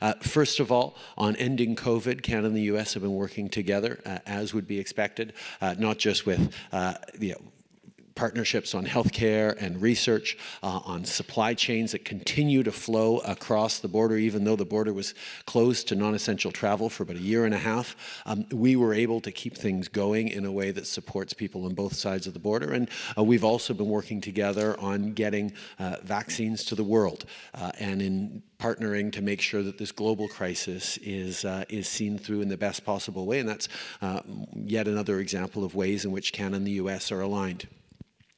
Uh, first of all, on ending COVID, Canada and the U.S. have been working together, uh, as would be expected, uh, not just with uh, you know, partnerships on healthcare and research, uh, on supply chains that continue to flow across the border, even though the border was closed to non-essential travel for about a year and a half. Um, we were able to keep things going in a way that supports people on both sides of the border. And uh, we've also been working together on getting uh, vaccines to the world uh, and in partnering to make sure that this global crisis is, uh, is seen through in the best possible way. And that's uh, yet another example of ways in which Canada and the U.S. are aligned.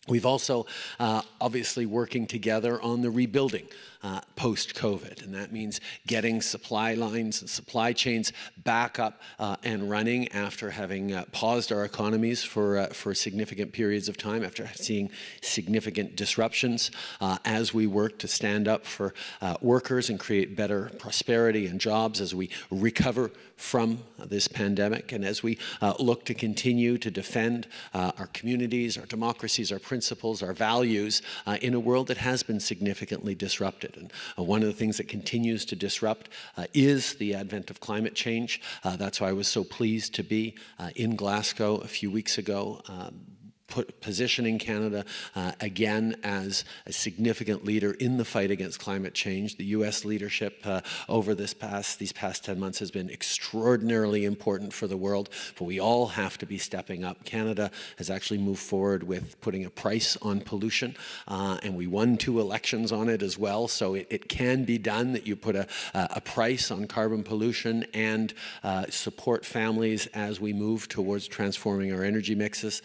We've also uh, obviously working together on the rebuilding uh, post-COVID, and that means getting supply lines and supply chains back up uh, and running after having uh, paused our economies for, uh, for significant periods of time, after seeing significant disruptions uh, as we work to stand up for workers and create better prosperity and jobs as we recover from this pandemic and as we look to continue to defend our communities, our democracies, our principles, our values in a world that has been significantly disrupted. And uh, one of the things that continues to disrupt uh, is the advent of climate change. Uh, that's why I was so pleased to be uh, in Glasgow a few weeks ago um, put, positioning Canada uh, again as a significant leader in the fight against climate change. The U.S. leadership uh, over this past these past 10 months has been extraordinarily important for the world, but we all have to be stepping up. Canada has actually moved forward with putting a price on pollution, uh, and we won two elections on it as well, so it, it can be done that you put a, a price on carbon pollution and uh, support families as we move towards transforming our energy mixes.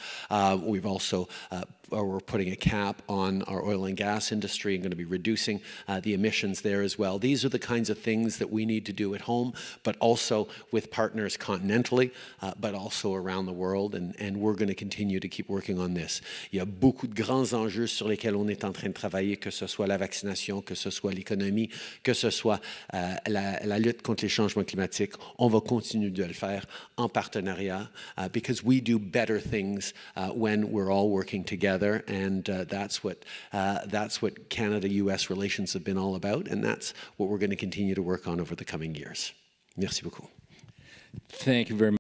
We've also uh, or we're putting a cap on our oil and gas industry and going to be reducing uh, the emissions there as well. These are the kinds of things that we need to do at home, but also with partners continentally, uh, but also around the world. And, and we're going to continue to keep working on this. Il y a beaucoup de grands enjeux sur lesquels on est en train de travailler, que ce soit la vaccination, que ce soit l'économie, que ce soit euh, la, la, lutte contre les changements climatiques. On va continuer de le faire en partenariat uh, because we do better things uh, when we're all working together together, and uh, that's what uh, that's what Canada-U.S. relations have been all about, and that's what we're going to continue to work on over the coming years. Merci beaucoup. Thank you very much.